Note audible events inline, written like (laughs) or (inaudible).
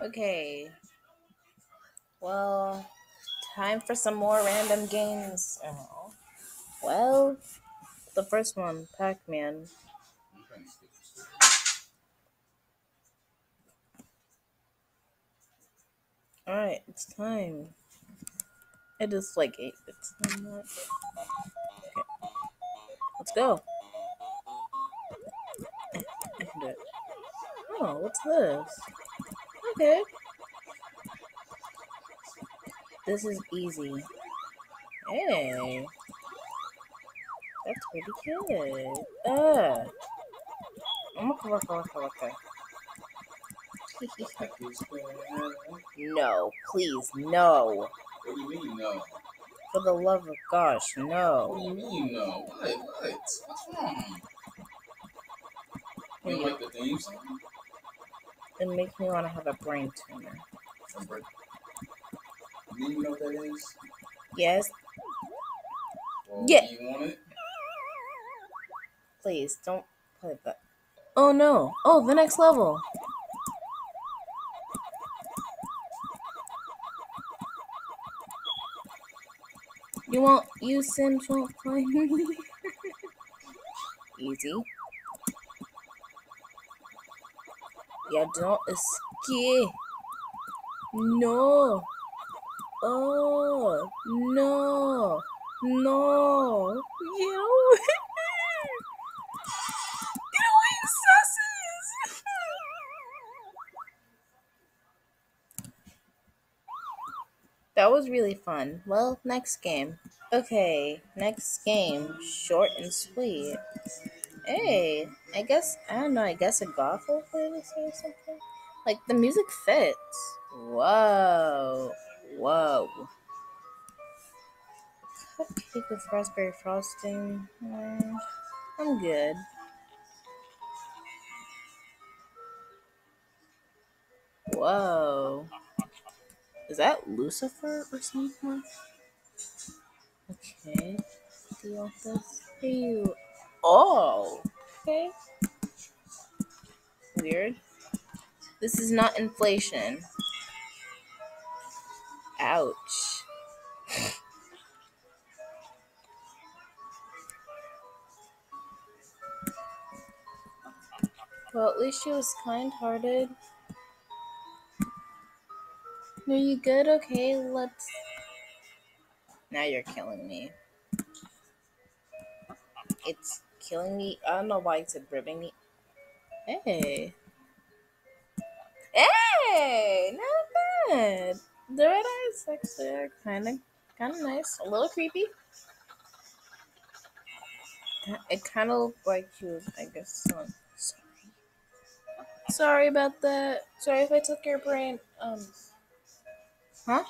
Okay. Well, time for some more random games. Oh. Well, the first one, Pac Man. Alright, it's time. It is like 8 bits. Okay. Let's go. I can do it. Oh, what's this? Okay. This is easy. Hey. That's pretty good. Uh. Okay, okay, okay, okay. no, please, no. What do you mean, no? For the love of gosh, no. What do you mean, no? What? What? What's wrong? You don't like the theme song? It makes me want to have a brain tumor. Remember? You know what that is? Yes, Well, Yeah. Do you want it? please, don't play that. Oh no. Oh, the next level. You won't, you Sims (laughs) won't find me. Easy. Yeah, don't escape. No. Oh, no. No. (laughs) You. (laughs) That was really fun. Well, next game. Okay, next game. Short and sweet. Hey, I guess, I don't know, I guess a golf will play this or something? Like, the music fits. Whoa. Whoa. Cupcake with raspberry frosting. Mm, I'm good. Whoa. Is that Lucifer or something? Okay. Deal with this. Hey, you. Oh. Okay. Weird. This is not inflation. Ouch. Well, at least she was kind hearted. Are you good? Okay, let's. Now you're killing me. It's killing me. I don't know why it said ribbing me. Hey. Hey! Not bad. The red eyes actually are kind of kind of nice. A little creepy. It kind of looked like he was, I guess. Sorry. Sorry about that. Sorry if I took your brain. Um. Huh?